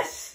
Yes!